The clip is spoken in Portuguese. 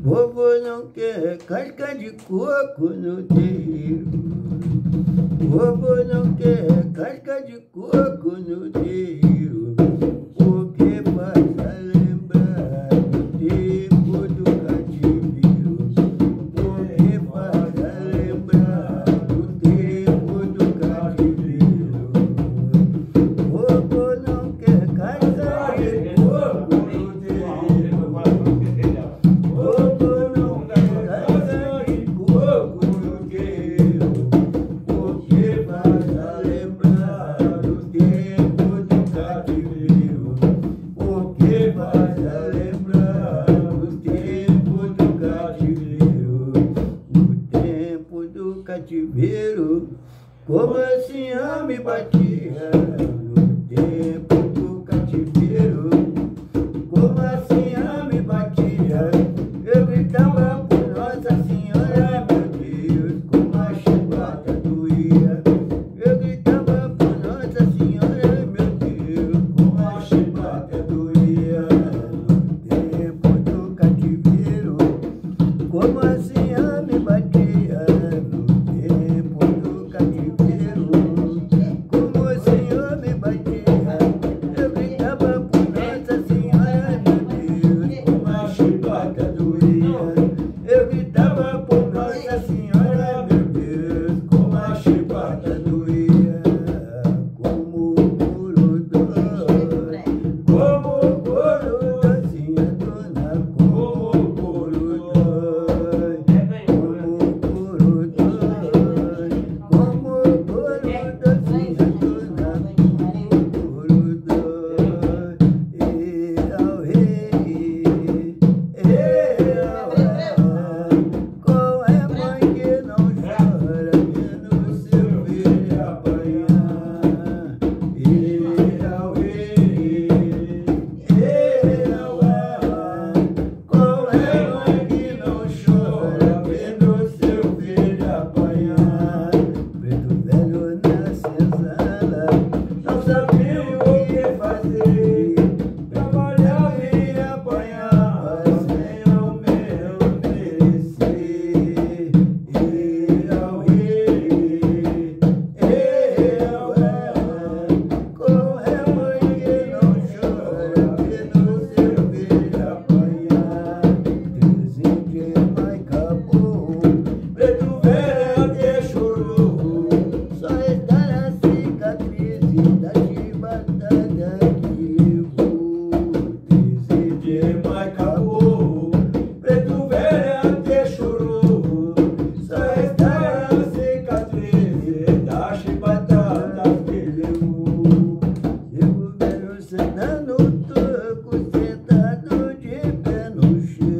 Vovô não quer casca de coco no terreiro. Vovô não quer casca de coco no terreiro. viveiro, como assim eu me batia no é, tempo. Krishna.